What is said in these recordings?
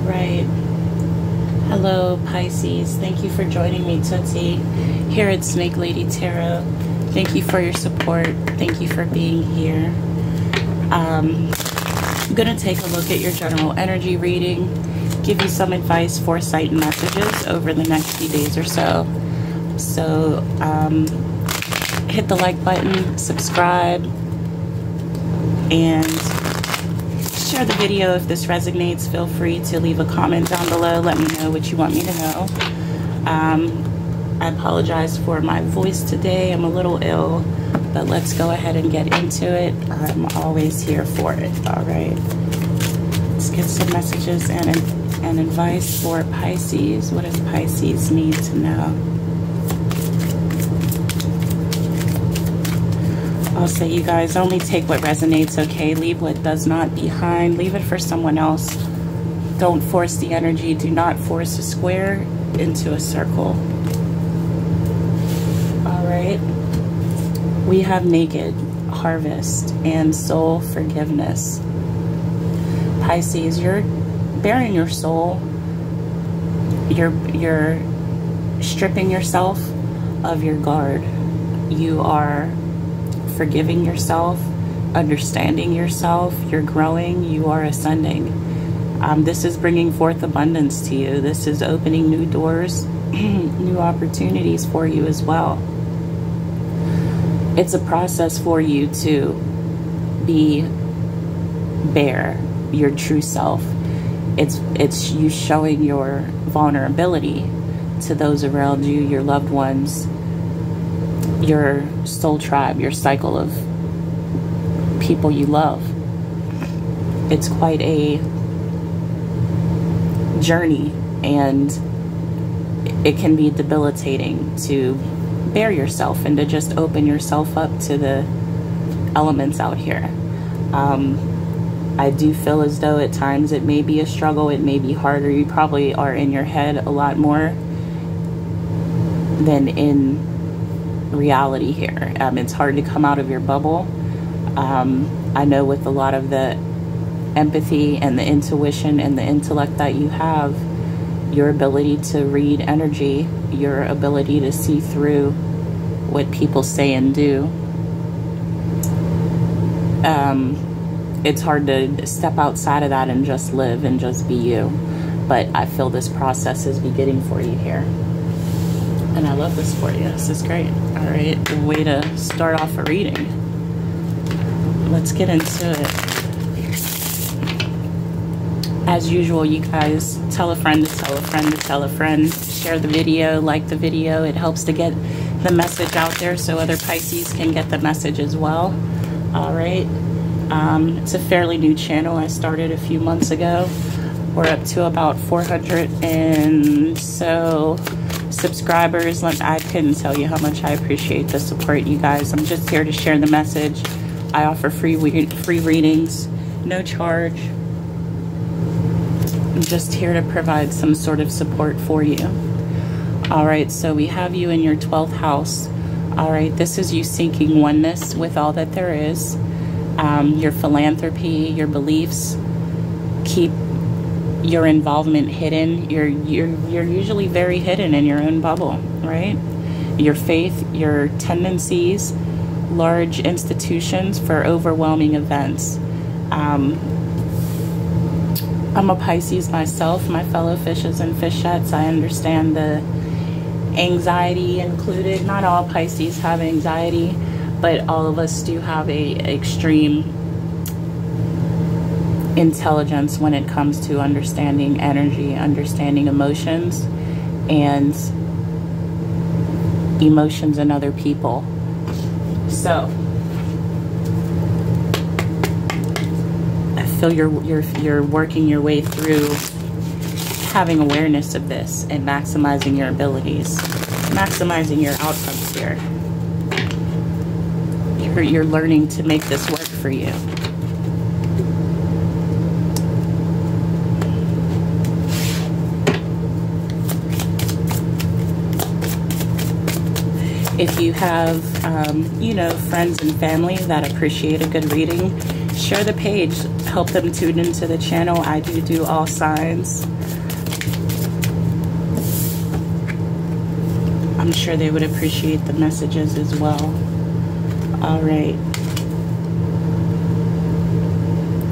right. Hello, Pisces. Thank you for joining me, Tootsie, here at Snake Lady Tarot. Thank you for your support. Thank you for being here. Um, I'm going to take a look at your general energy reading, give you some advice, foresight, and messages over the next few days or so. So, um, hit the like button, subscribe, and share the video if this resonates. Feel free to leave a comment down below. Let me know what you want me to know. Um, I apologize for my voice today. I'm a little ill, but let's go ahead and get into it. I'm always here for it. All right. Let's get some messages and, and advice for Pisces. What does Pisces need to know? I'll say you guys only take what resonates, okay? Leave what does not behind. Leave it for someone else. Don't force the energy. Do not force a square into a circle. All right. We have naked, harvest, and soul forgiveness. Pisces, you're baring your soul. You're, you're stripping yourself of your guard. You are forgiving yourself, understanding yourself, you're growing, you are ascending. Um, this is bringing forth abundance to you. This is opening new doors, new opportunities for you as well. It's a process for you to be bare, your true self. It's it's you showing your vulnerability to those around you, your loved ones, your soul tribe, your cycle of people you love. It's quite a journey and it can be debilitating to bare yourself and to just open yourself up to the elements out here. Um, I do feel as though at times it may be a struggle, it may be harder. You probably are in your head a lot more than in reality here. Um, it's hard to come out of your bubble. Um, I know with a lot of the empathy and the intuition and the intellect that you have, your ability to read energy, your ability to see through what people say and do. Um, it's hard to step outside of that and just live and just be you. But I feel this process is beginning for you here. And I love this for you. This is great. All right, way to start off a reading. Let's get into it. As usual, you guys tell a friend to tell a friend to tell a friend. Share the video, like the video. It helps to get the message out there so other Pisces can get the message as well. All right. Um, it's a fairly new channel. I started a few months ago. We're up to about 400 and so subscribers. I couldn't tell you how much I appreciate the support, you guys. I'm just here to share the message. I offer free free readings, no charge. I'm just here to provide some sort of support for you. All right, so we have you in your 12th house. All right, this is you seeking oneness with all that there is. Um, your philanthropy, your beliefs. Keep your involvement hidden. You're you're you're usually very hidden in your own bubble, right? Your faith, your tendencies, large institutions for overwhelming events. Um, I'm a Pisces myself, my fellow fishes and fishettes. I understand the anxiety included. Not all Pisces have anxiety, but all of us do have a extreme intelligence when it comes to understanding energy, understanding emotions, and emotions in other people. So, I feel you're you're you're working your way through having awareness of this and maximizing your abilities, maximizing your outcomes here. You're, you're learning to make this work for you. If you have, um, you know, friends and family that appreciate a good reading, share the page. help them tune into the channel. I do do all signs. I'm sure they would appreciate the messages as well. All right.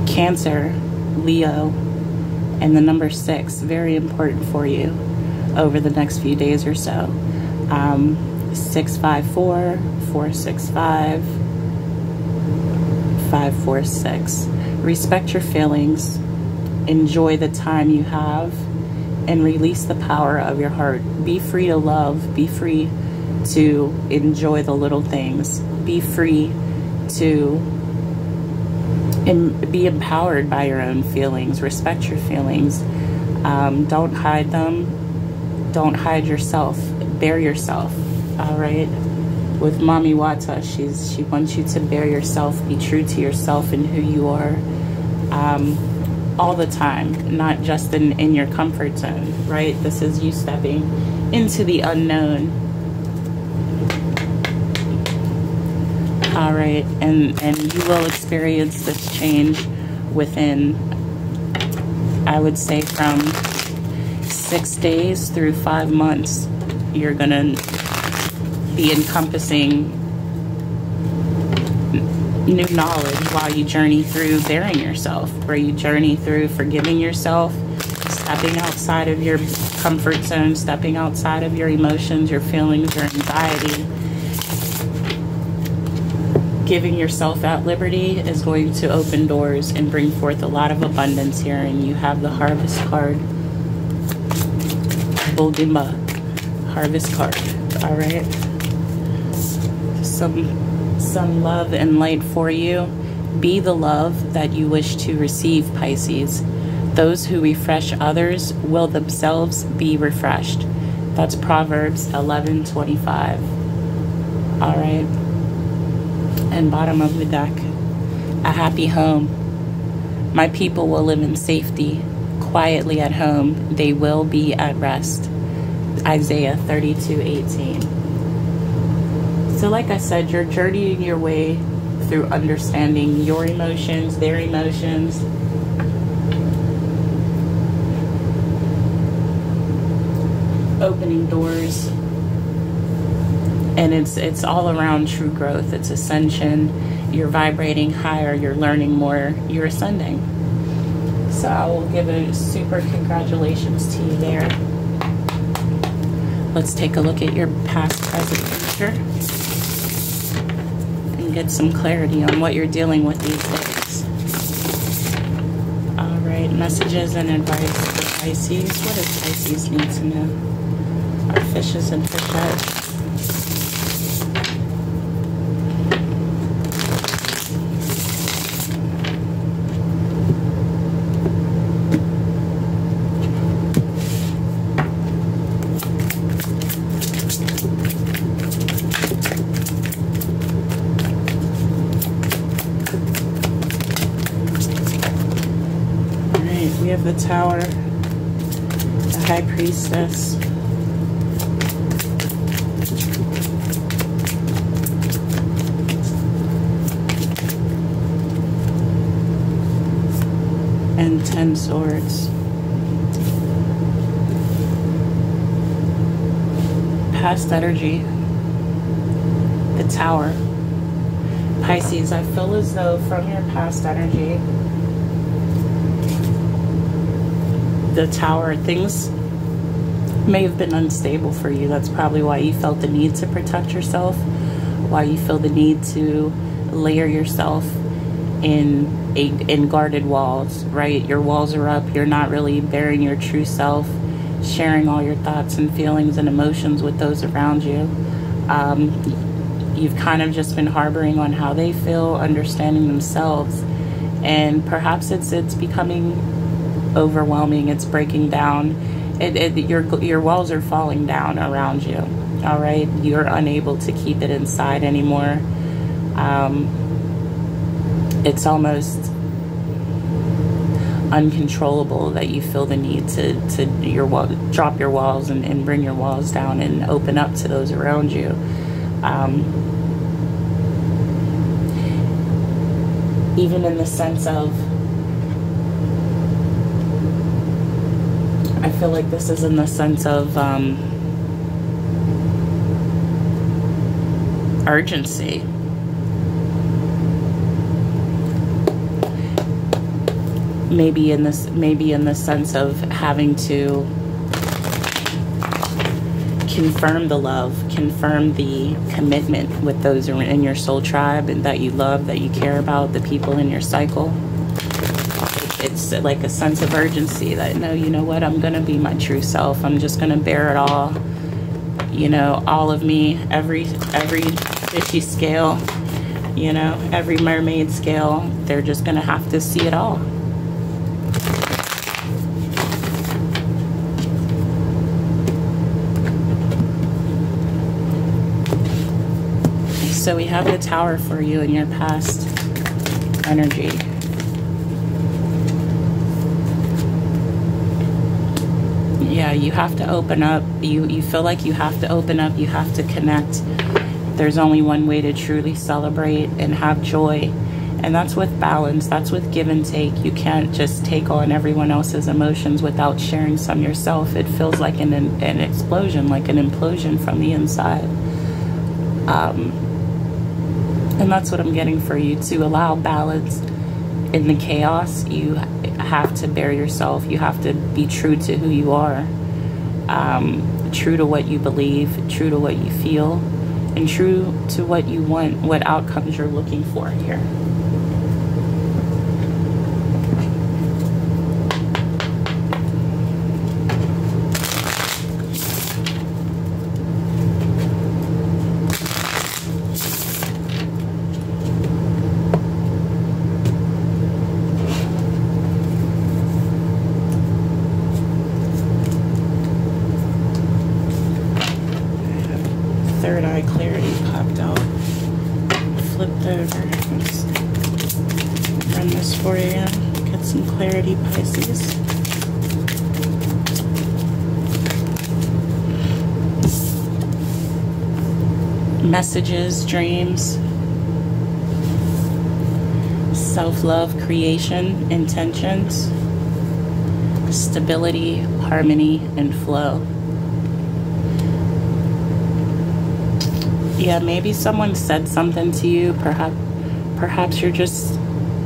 Cancer, Leo, and the number six, very important for you over the next few days or so. Um, 654 465 546. Respect your feelings, enjoy the time you have, and release the power of your heart. Be free to love, be free to enjoy the little things, be free to be empowered by your own feelings, respect your feelings. Um, don't hide them, don't hide yourself, bare yourself, all right? with Mami Wata. She's she wants you to bare yourself, be true to yourself and who you are um, all the time, not just in, in your comfort zone, right? This is you stepping into the unknown. All right, and, and you will experience this change within, I would say from six days through five months. You're gonna be encompassing new knowledge while you journey through baring yourself, where you journey through forgiving yourself, stepping outside of your comfort zone, stepping outside of your emotions, your feelings, your anxiety. Giving yourself that liberty is going to open doors and bring forth a lot of abundance here. And you have the harvest card. Bulgimba. Harvest card. All right some some love and light for you. Be the love that you wish to receive, Pisces. Those who refresh others will themselves be refreshed. That's Proverbs 11:25. All right. And bottom of the deck. A happy home. My people will live in safety, quietly at home. They will be at rest. Isaiah 32:18. So, like I said, you're journeying your way through understanding your emotions, their emotions. Opening doors. And it's it's all around true growth. It's ascension. You're vibrating higher, you're learning more, you're ascending. So I will give a super congratulations to you there. Let's take a look at your past, present, future get some clarity on what you're dealing with these days. All right, messages and advice for Pisces. What does Pisces need to know? Our fishes and fishettes. the tower, And ten swords. Past energy. The tower. Pisces, I feel as though from your past energy, the tower, things may have been unstable for you. That's probably why you felt the need to protect yourself, why you feel the need to layer yourself in a, in guarded walls, right? Your walls are up. You're not really baring your true self, sharing all your thoughts and feelings and emotions with those around you. Um, you've kind of just been harboring on how they feel, understanding themselves, and perhaps it's it's becoming overwhelming. It's breaking down. It, it, your your walls are falling down around you. All right, you're unable to keep it inside anymore. Um, it's almost uncontrollable that you feel the need to to your wall, drop your walls and, and bring your walls down and open up to those around you. Um, even in the sense of I feel like this is in the sense of um, urgency. Maybe in this, maybe in the sense of having to confirm the love, confirm the commitment with those in your soul tribe and that you love, that you care about, the people in your cycle. Like a sense of urgency that no, you know what, I'm gonna be my true self. I'm just gonna bear it all. You know, all of me, every every fishy scale, you know, every mermaid scale, they're just gonna have to see it all. So we have the tower for you in your past energy. You have to open up. You you feel like you have to open up. You have to connect. There's only one way to truly celebrate and have joy. And that's with balance. That's with give and take. You can't just take on everyone else's emotions without sharing some yourself. It feels like an, an explosion, like an implosion from the inside. Um, and that's what I'm getting for you to allow balance in the chaos. You have to bare yourself. You have to be true to who you are, um, true to what you believe, true to what you feel, and true to what you want, what outcomes you're looking for here. Messages, dreams, self love, creation, intentions, stability, harmony, and flow. Yeah, maybe someone said something to you. Perhaps, perhaps you're just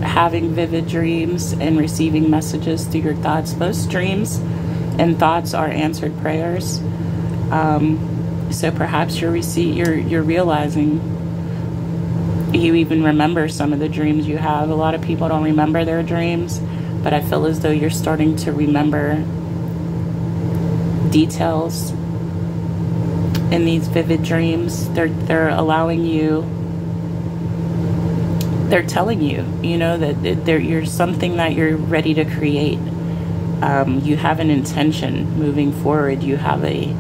having vivid dreams and receiving messages through your thoughts. Most dreams and thoughts are answered prayers. Um, so perhaps you're you're you're realizing you even remember some of the dreams you have. A lot of people don't remember their dreams, but I feel as though you're starting to remember details in these vivid dreams. They're they're allowing you they're telling you, you know, that there you're something that you're ready to create. Um, you have an intention moving forward. You have a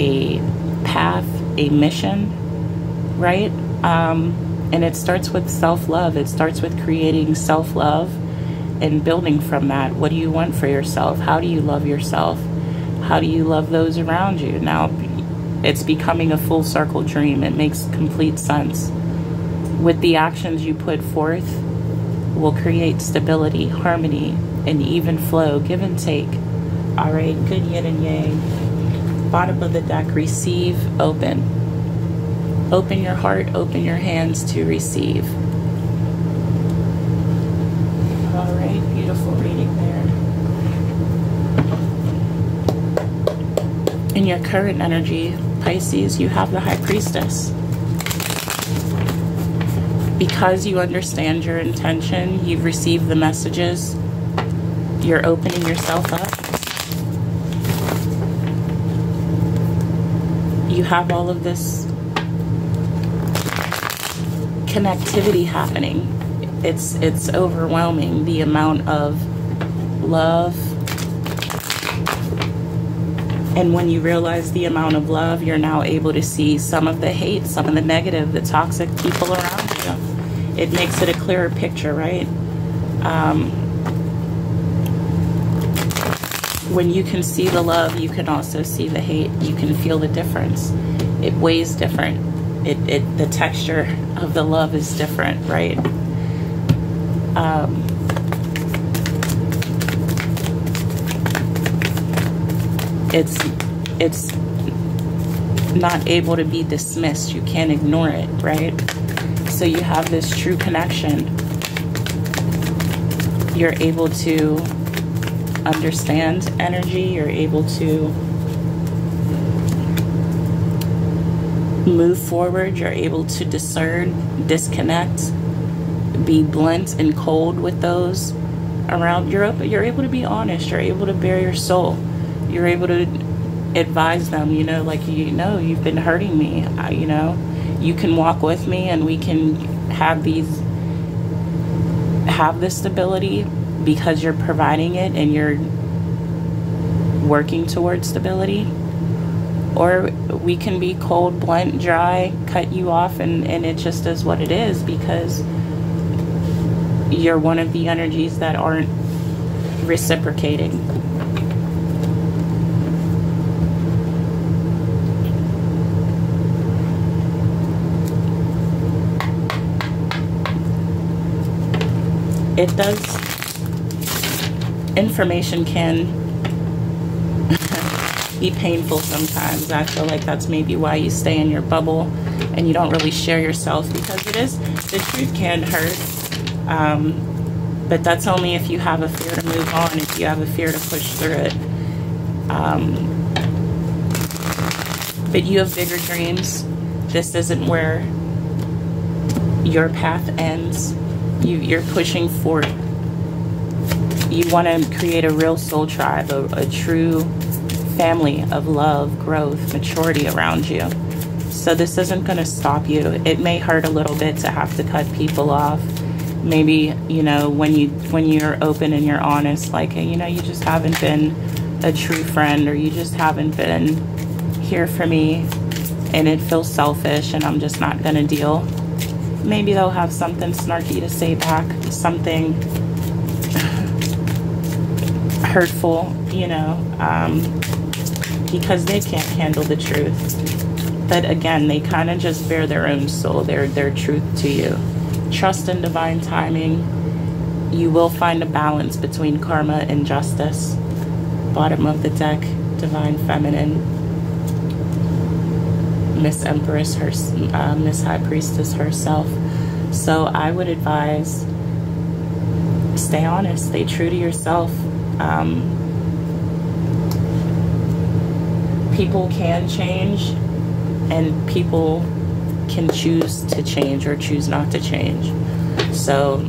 a path, a mission, right? Um, and it starts with self love. It starts with creating self love and building from that. What do you want for yourself? How do you love yourself? How do you love those around you? Now, it's becoming a full circle dream. It makes complete sense. With the actions you put forth, will create stability, harmony, and even flow, give and take. All right, good yin and yang bottom of the deck, receive, open. Open your heart, open your hands to receive. All right, beautiful reading there. In your current energy, Pisces, you have the High Priestess. Because you understand your intention, you've received the messages, you're opening yourself up have all of this connectivity happening. It's it's overwhelming the amount of love. And when you realize the amount of love, you're now able to see some of the hate, some of the negative, the toxic people around you. It makes it a clearer picture, right? Um, when you can see the love, you can also see the hate. You can feel the difference. It weighs different. It, it the texture of the love is different, right? Um, it's it's not able to be dismissed. You can't ignore it, right? So you have this true connection. You're able to understand energy. You're able to move forward. You're able to discern, disconnect, be blunt and cold with those around. You're, you're able to be honest. You're able to bare your soul. You're able to advise them, you know, like, you know, you've been hurting me, I, you know, you can walk with me and we can have these, have this stability because you're providing it and you're working towards stability. Or we can be cold, blunt, dry, cut you off, and, and it just is what it is because you're one of the energies that aren't reciprocating. it does information can be painful sometimes. I feel like that's maybe why you stay in your bubble and you don't really share yourself because it is the truth can hurt um, but that's only if you have a fear to move on if you have a fear to push through it. Um, but you have bigger dreams. This isn't where your path ends. You, you're pushing for you want to create a real soul tribe, a, a true family of love, growth, maturity around you. So this isn't going to stop you. It may hurt a little bit to have to cut people off. Maybe, you know, when you when you're open and you're honest, like, you know, you just haven't been a true friend or you just haven't been here for me and it feels selfish and I'm just not going to deal maybe they'll have something snarky to say back, something hurtful, you know, um, because they can't handle the truth. But again, they kind of just bare their own soul, their, their truth to you. Trust in divine timing. You will find a balance between karma and justice. Bottom of the deck, divine feminine. Miss Empress, her, uh, Miss High Priestess herself. So I would advise stay honest, stay true to yourself. Um, people can change and people can choose to change or choose not to change. So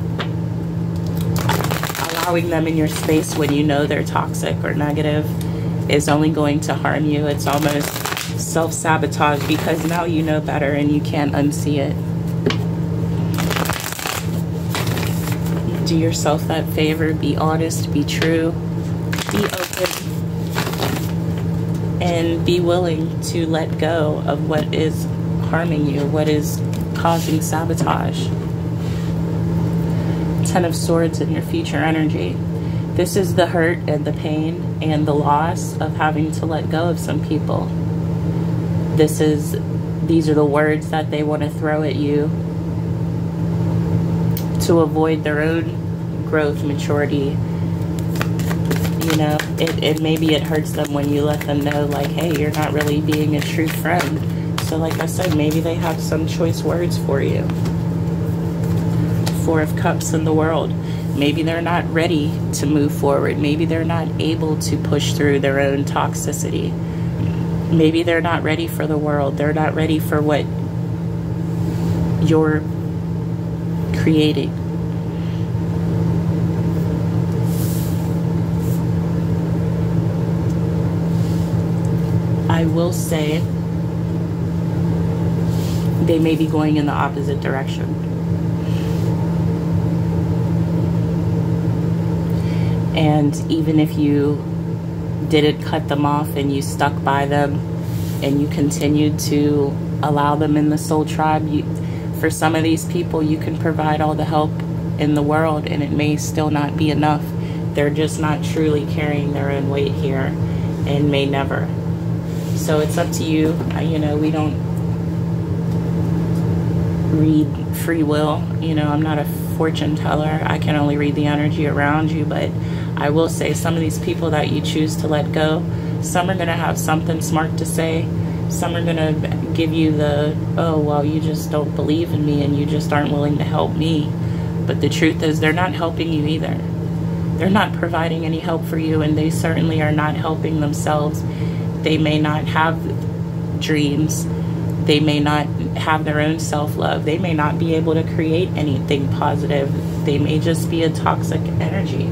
allowing them in your space when you know they're toxic or negative is only going to harm you. It's almost self-sabotage because now you know better and you can't unsee it. Do yourself that favor. Be honest. Be true. Be open. And be willing to let go of what is harming you, what is causing sabotage. Ten of Swords in your future energy. This is the hurt and the pain and the loss of having to let go of some people this is these are the words that they want to throw at you to avoid their own growth maturity you know it, it maybe it hurts them when you let them know like hey you're not really being a true friend. So like i said maybe they have some choice words for you. Four of cups in the world. Maybe they're not ready to move forward. Maybe they're not able to push through their own toxicity. Maybe they're not ready for the world. They're not ready for what you're creating. I will say they may be going in the opposite direction. And even if you didn't cut them off and you stuck by them and you continued to allow them in the soul tribe, you, for some of these people, you can provide all the help in the world and it may still not be enough. They're just not truly carrying their own weight here and may never. So it's up to you. You know, we don't read free will. You know, I'm not a fortune teller. I can only read the energy around you, but I will say some of these people that you choose to let go, Some are going to have something smart to say. Some are going to give you the, oh, well, you just don't believe in me and you just aren't willing to help me. But the truth is, they're not helping you either. They're not providing any help for you, and they certainly are not helping themselves. They may not have dreams. They may not have their own self love. They may not be able to create anything positive. They may just be a toxic energy.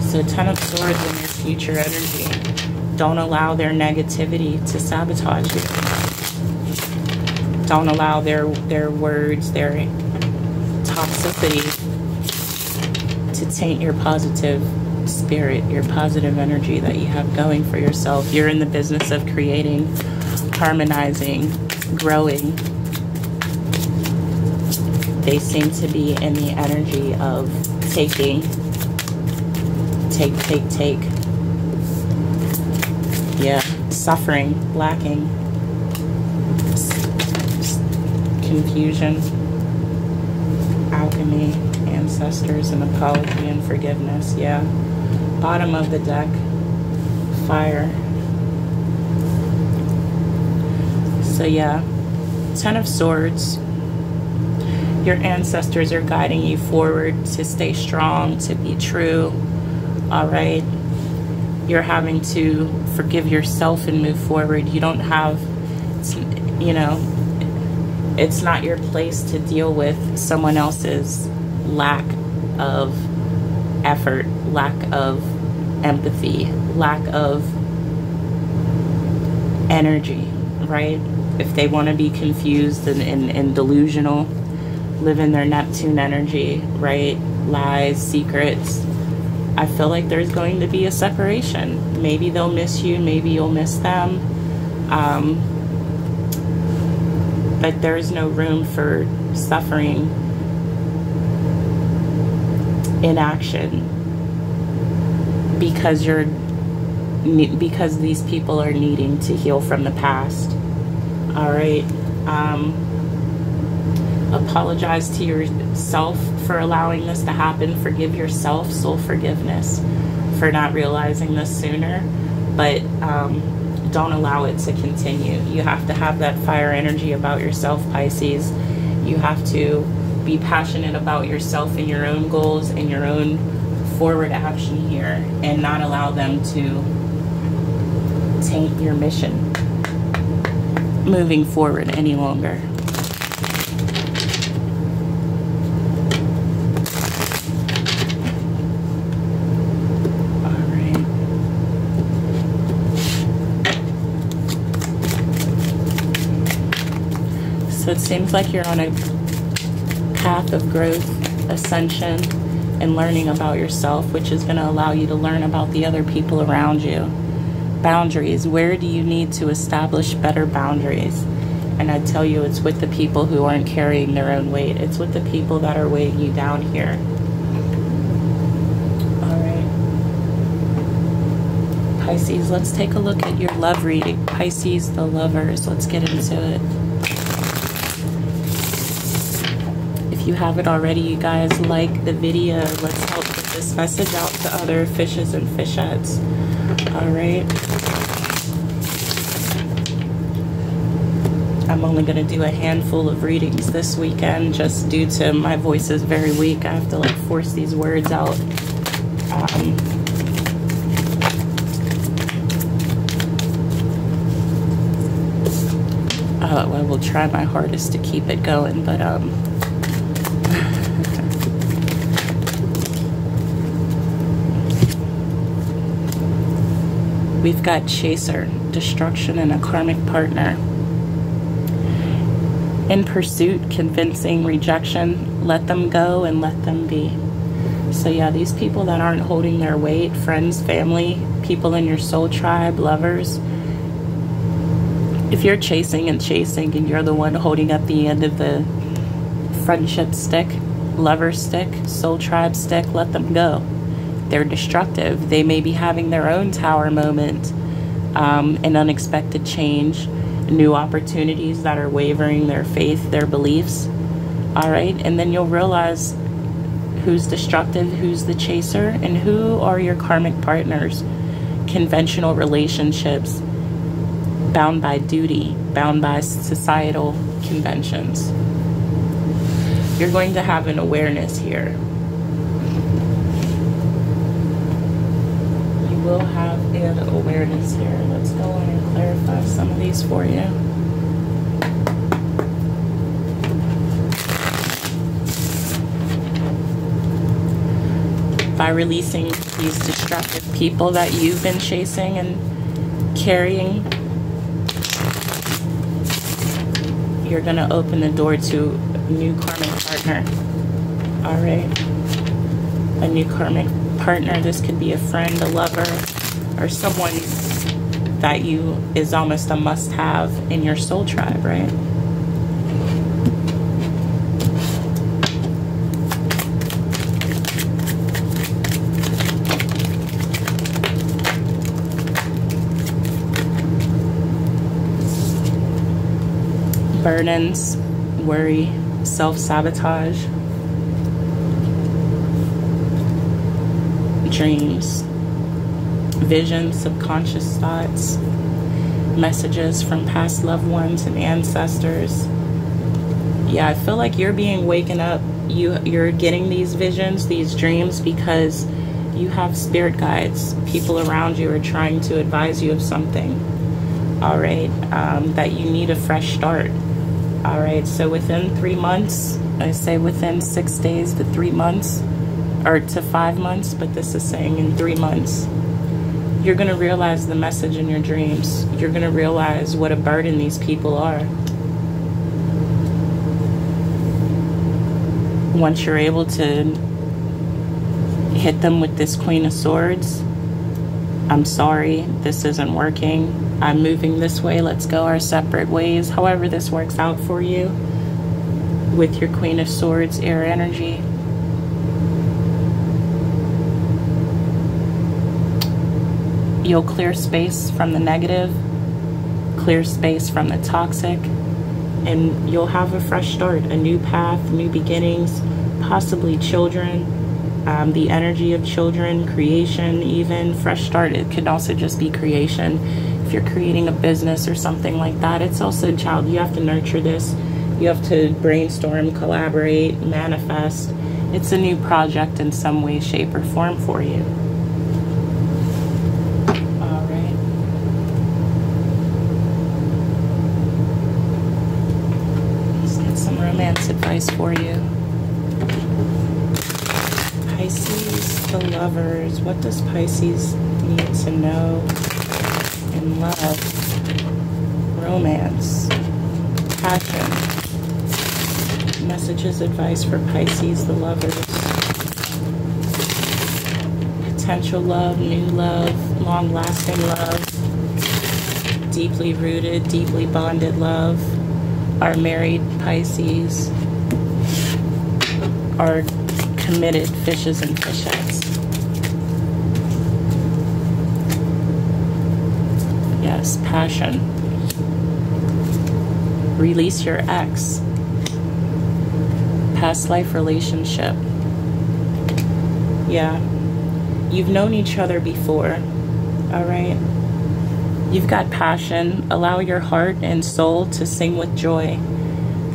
So, Ten of Swords in your future energy. Don't allow their negativity to sabotage you. Don't allow their their words, their toxicity to taint your positive spirit, your positive energy that you have going for yourself. You're in the business of creating, harmonizing, growing. They seem to be in the energy of taking, take, take, take. Yeah, suffering, lacking, confusion, alchemy, ancestors, and apology and forgiveness. Yeah. Bottom of the deck, fire. So, yeah, Ten of Swords. Your ancestors are guiding you forward to stay strong, to be true. All right. You're having to forgive yourself and move forward. You don't have, you know, it's not your place to deal with someone else's lack of effort, lack of empathy, lack of energy, right? If they want to be confused and, and, and delusional, live in their Neptune energy, right? Lies, secrets. I feel like there's going to be a separation. Maybe they'll miss you, maybe you'll miss them. Um, but there's no room for suffering inaction because you're because these people are needing to heal from the past. All right. Um, apologize to yourself for allowing this to happen. Forgive yourself soul forgiveness for not realizing this sooner. But um, don't allow it to continue. You have to have that fire energy about yourself pisces. You have to be passionate about yourself and your own goals and your own forward action here and not allow them to taint your mission moving forward any longer. So it seems like you're on a path of growth, ascension, and learning about yourself, which is going to allow you to learn about the other people around you. Boundaries. Where do you need to establish better boundaries? And I tell you, it's with the people who aren't carrying their own weight. It's with the people that are weighing you down here. All right. Pisces, let's take a look at your love reading. Pisces, the lovers. Let's get into it. You haven't already, you guys, like the video. Let's help get this message out to other fishes and fishettes. All right. I'm only going to do a handful of readings this weekend just due to my voice is very weak. I have to like force these words out. Um, uh, I will try my hardest to keep it going, but um, we've got chaser, destruction, and a karmic partner. In pursuit, convincing, rejection, let them go and let them be. So, yeah, these people that aren't holding their weight, friends, family, people in your soul tribe, lovers, if you're chasing and chasing and you're the one holding up the end of the friendship stick, lover stick, soul tribe stick, let them go they're destructive. They may be having their own tower moment, um, an unexpected change, new opportunities that are wavering their faith, their beliefs. All right. And then you'll realize Who's destructive? Who's the chaser? And who are your karmic partners? Conventional relationships bound by duty, bound by societal conventions. You're going to have an awareness here. Will have an awareness here. Let's go on and clarify some of these for you. By releasing these destructive people that you've been chasing and carrying you're going to open the door to a new karmic partner. All right. A new karmic partner. This could be a friend, a lover, or someone that you is almost a must have in your soul tribe, right? burdens, worry, self sabotage, dreams, visions, subconscious thoughts, messages from past loved ones and ancestors. Yeah, I feel like you're being waken up. You you're getting these visions, these dreams because you have spirit guides. People around you are trying to advise you of something. All right, um, that you need a fresh start all right, so within three months, I say within six days to three months, or to five months, but this is saying in three months, you're going to realize the message in your dreams. You're going to realize what a burden these people are. Once you're able to hit them with this Queen of Swords, I'm sorry, this isn't working I'm moving this way, let's go our separate ways. However, this works out for you with your Queen of Swords air energy. You'll clear space from the negative, clear space from the toxic, and you'll have a fresh start, a new path, new beginnings, possibly children, um, the energy of children, creation, even fresh start. It could also just be creation if you're creating a business or something like that, it's also a child. You have to nurture this. You have to brainstorm, collaborate, manifest. It's a new project in some way, shape, or form for you. All right. Let's get some romance for you. Pisces, the lovers. What does Pisces need to know? In love, romance, passion, messages, advice for Pisces, the lovers, potential love, new love, long lasting love, deeply rooted, deeply bonded love, our married Pisces, our committed fishes and fishettes. yes, passion. Release your ex. Past life relationship. Yeah. You've known each other before. All right. You've got passion. Allow your heart and soul to sing with joy.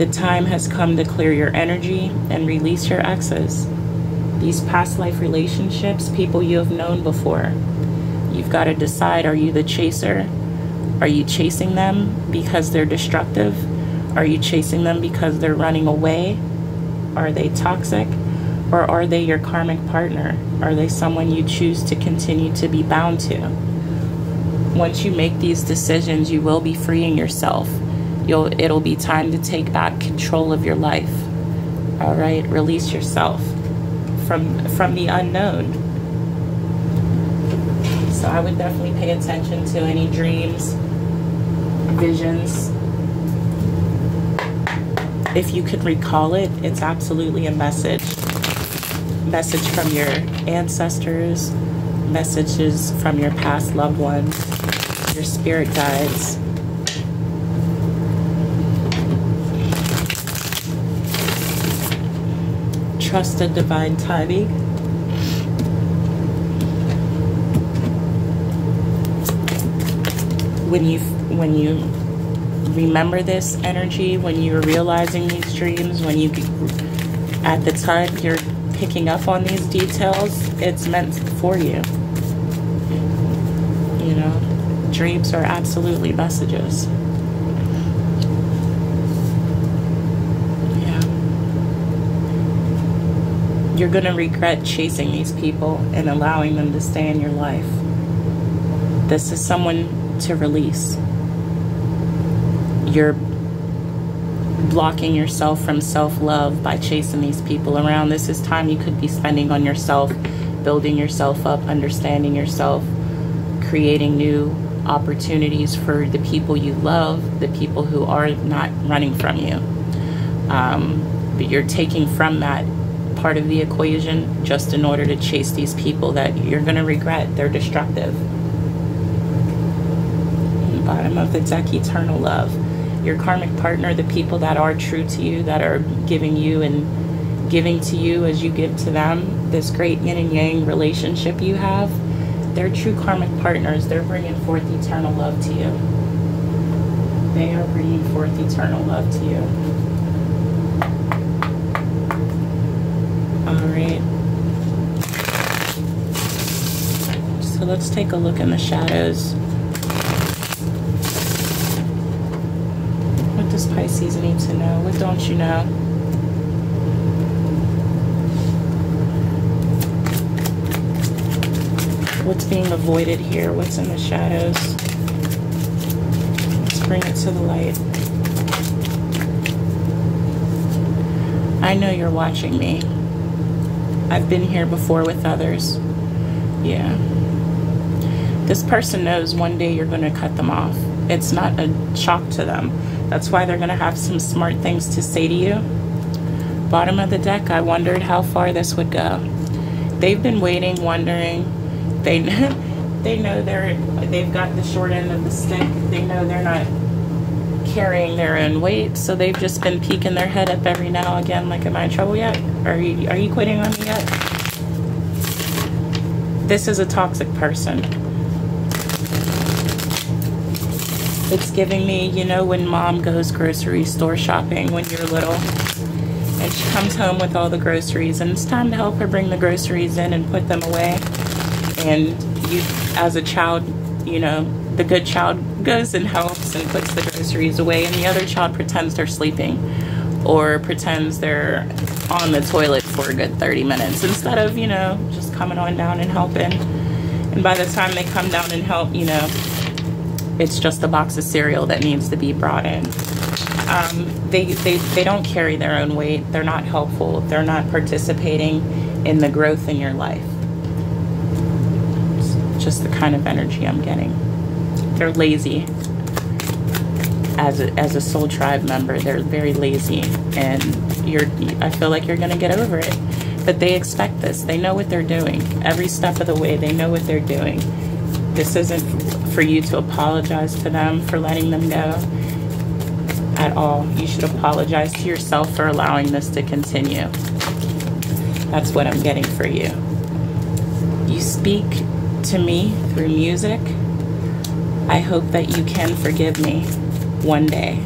The time has come to clear your energy and release your exes. These past life relationships, people you have known before. You've got to decide are you the chaser are you chasing them because they're destructive? Are you chasing them because they're running away? Are they toxic? Or are they your karmic partner? Are they someone you choose to continue to be bound to? Once you make these decisions, you will be freeing yourself. You'll it'll be time to take back control of your life. All right, release yourself from from the unknown. So I would definitely pay attention to any dreams, visions. If you can recall it, it's absolutely a message. Message from your ancestors, messages from your past loved ones, your spirit guides. Trust the divine timing. When you when you remember this energy, when you're realizing these dreams, when you at the time you're picking up on these details, it's meant for you. You know, dreams are absolutely messages. Yeah. You're going to regret chasing these people and allowing them to stay in your life. This is someone to release. You're blocking yourself from self-love by chasing these people around. This is time you could be spending on yourself, building yourself up, understanding yourself, creating new opportunities for the people you love, the people who are not running from you. Um, but you're taking from that part of the equation just in order to chase these people that you're going to regret. They're destructive. Bottom of the deck, eternal love your karmic partner, the people that are true to you, that are giving you and giving to you as you give to them, this great yin and yang relationship you have, they're true karmic partners. They're bringing forth eternal love to you. They are bringing forth eternal love to you. All right. So let's take a look in the shadows. What does Pisces need to know? What don't you know? What's being avoided here? What's in the shadows? Let's bring it to the light. I know you're watching me. I've been here before with others. Yeah. This person knows one day you're going to cut them off. It's not a shock to them that's why they're going to have some smart things to say to you. Bottom of the deck, I wondered how far this would go. They've been waiting, wondering. They they know they're they've got the short end of the stick. They know they're not carrying their own weight, so they've just been peeking their head up every now and again, like, "Am I in trouble yet? Are you are you quitting on me yet?" This is a toxic person It's giving me, you know, when mom goes grocery store shopping when you're little and she comes home with all the groceries and it's time to help her bring the groceries in and put them away. And you, as a child, you know, the good child goes and helps and puts the groceries away and the other child pretends they're sleeping or pretends they're on the toilet for a good 30 minutes instead of, you know, just coming on down and helping. And by the time they come down and help, you know, it's just a box of cereal that needs to be brought in. Um, they, they, they don't carry their own weight. They're not helpful. They're not participating in the growth in your life. It's just the kind of energy I'm getting. They're lazy. As a, as a soul tribe member, they're very lazy. And you're, I feel like you're going to get over it. But they expect this. They know what they're doing. Every step of the way, they know what they're doing. This isn't for you to apologize to them for letting them go at all. You should apologize to yourself for allowing this to continue. That's what I'm getting for you. You speak to me through music. I hope that you can forgive me one day.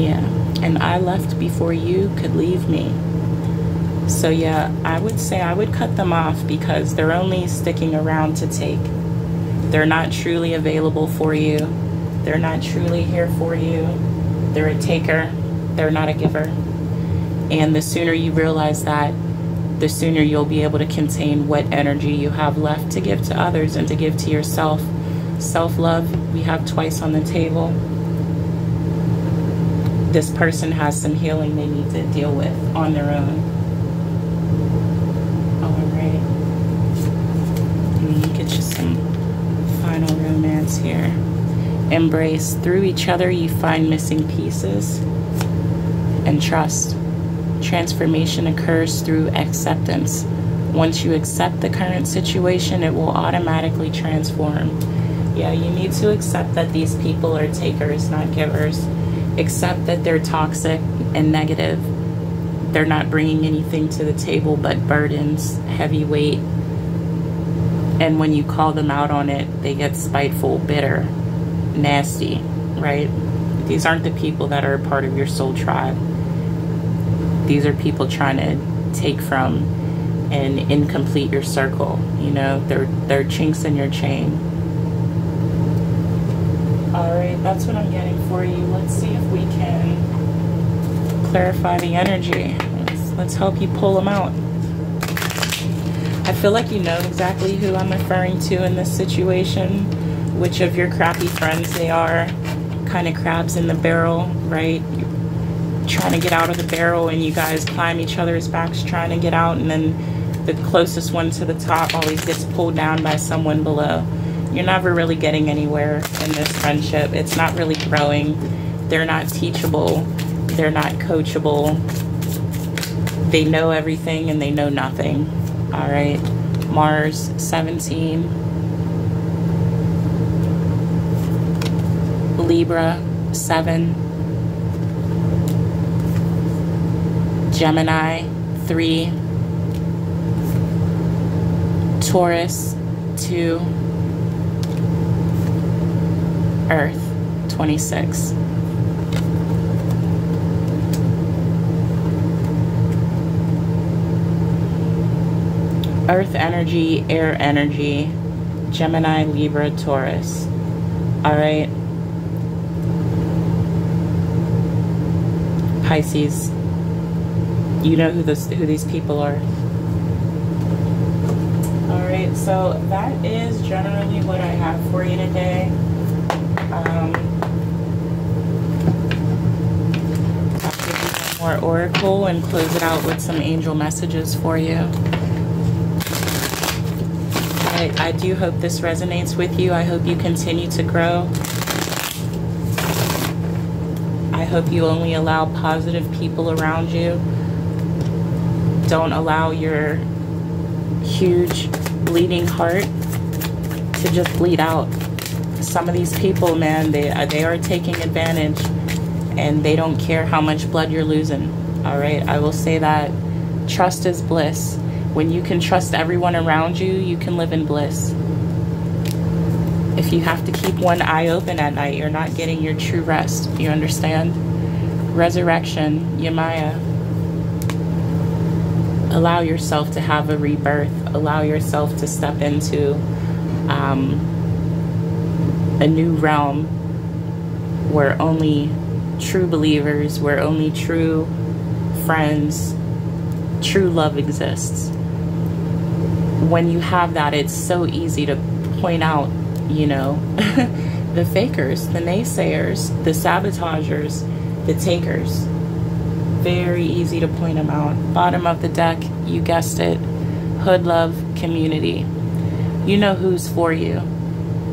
Yeah, and I left before you could leave me. So yeah, I would say I would cut them off because they're only sticking around to take. They're not truly available for you. They're not truly here for you. They're a taker. They're not a giver. And the sooner you realize that, the sooner you'll be able to contain what energy you have left to give to others and to give to yourself. Self-love, we have twice on the table. This person has some healing they need to deal with on their own. Here. Embrace. Through each other, you find missing pieces and trust. Transformation occurs through acceptance. Once you accept the current situation, it will automatically transform. Yeah, you need to accept that these people are takers, not givers. Accept that they're toxic and negative. They're not bringing anything to the table but burdens, heavy weight. And when you call them out on it, they get spiteful, bitter, nasty, right? These aren't the people that are part of your soul tribe. These are people trying to take from and incomplete your circle. You know, they're they're chinks in your chain. All right, that's what I'm getting for you. Let's see if we can clarify the energy. Let's, let's help you pull them out. I feel like you know exactly who I'm referring to in this situation, which of your crappy friends they are. Kind of crabs in the barrel, right? You're trying to get out of the barrel and you guys climb each other's backs trying to get out and then the closest one to the top always gets pulled down by someone below. You're never really getting anywhere in this friendship. It's not really growing. They're not teachable. They're not coachable. They know everything and they know nothing. All right. Mars 17. Libra 7. Gemini 3. Taurus 2, Earth 26. Earth energy, air energy, Gemini, Libra, Taurus. All right. Pisces. You know who this who these people are All right. so that is generally what I have for you today. Um, I'll give you one more oracle and close it out with some angel messages for you. I, I do hope this resonates with you. I hope you continue to grow. I hope you only allow positive people around you. Don't allow your huge bleeding heart to just bleed out. Some of these people, man, they, uh, they are taking advantage and they don't care how much blood you're losing. All right, I will say that trust is bliss. When you can trust everyone around you, you can live in bliss. If you have to keep one eye open at night, you're not getting your true rest. You understand? Resurrection, Yemaya allow yourself to have a rebirth, allow yourself to step into um, a new realm where only true believers, where only true friends, true love exists. When you have that, it's so easy to point out, you know, the fakers, the naysayers, the sabotagers, the takers very easy to point them out. Bottom of the deck, you guessed it. Hood Love Community. You know who's for you.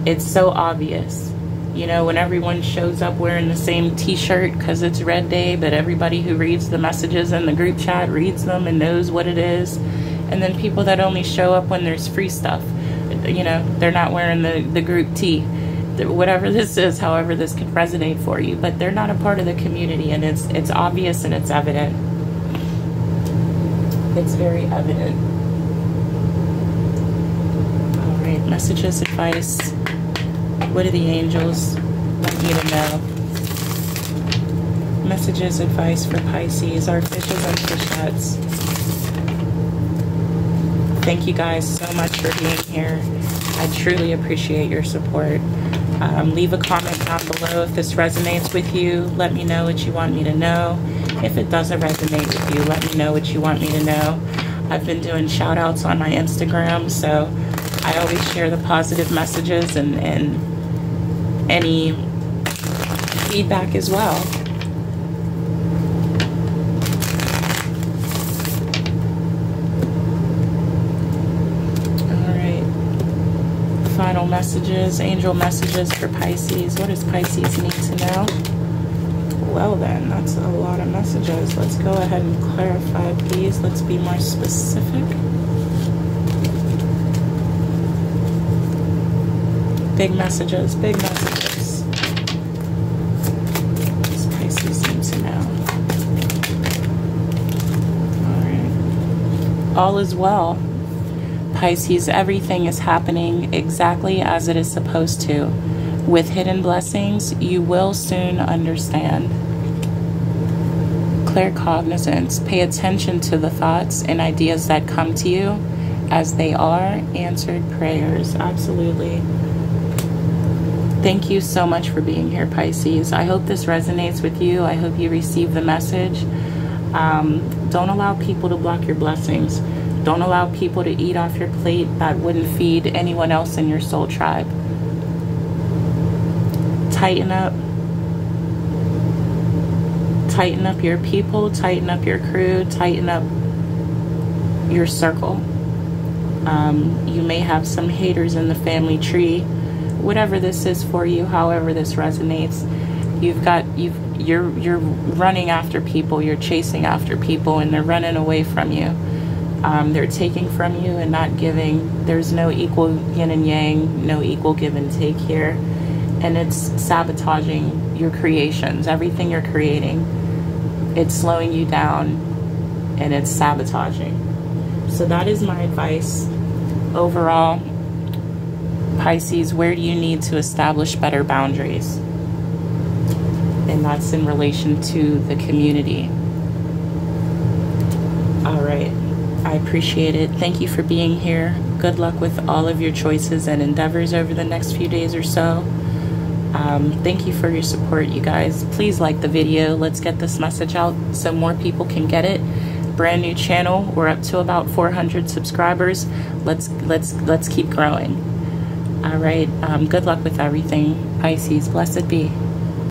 It's so obvious. You know, when everyone shows up wearing the same t-shirt because it's red day, but everybody who reads the messages in the group chat reads them and knows what it is. And then people that only show up when there's free stuff. You know, they're not wearing the, the group tee whatever this is, however this could resonate for you, but they're not a part of the community and it's it's obvious and it's evident. It's very evident. All right, messages, advice. What do the angels want you to know? Messages, advice for Pisces, our fishes and fishettes. Thank you guys so much for being here. I truly appreciate your support. Um, leave a comment down below if this resonates with you. Let me know what you want me to know. If it doesn't resonate with you, let me know what you want me to know. I've been doing shout outs on my Instagram, so I always share the positive messages and, and any feedback as well. Final messages, angel messages for Pisces. What does Pisces need to know? Well then, that's a lot of messages. Let's go ahead and clarify these. Let's be more specific. Big messages, big messages. Pisces to know. All right. All is well. Pisces, everything is happening exactly as it is supposed to. With hidden blessings, you will soon understand. Clear cognizance. Pay attention to the thoughts and ideas that come to you as they are answered prayers. Absolutely. Thank you so much for being here, Pisces. I hope this resonates with you. I hope you receive the message. Um, don't allow people to block your blessings. Don't allow people to eat off your plate that wouldn't feed anyone else in your soul tribe. Tighten up. Tighten up your people, tighten up your crew, tighten up your circle. Um, you may have some haters in the family tree whatever this is for you, however this resonates, you've got you've you're you're running after people, you're chasing after people, and they're running away from you. Um, they're taking from you and not giving. There's no equal yin and yang, no equal give and take here, and it's sabotaging your creations, everything you're creating. It's slowing you down, and it's sabotaging. So that is my advice overall Pisces, where do you need to establish better boundaries? And that's in relation to the community. All right. I appreciate it. Thank you for being here. Good luck with all of your choices and endeavors over the next few days or so. Um, thank you for your support, you guys. Please like the video. Let's get this message out so more people can get it. Brand new channel. We're up to about 400 subscribers. Let's let's let's keep growing. All right. Um, good luck with everything, Pisces. Blessed be.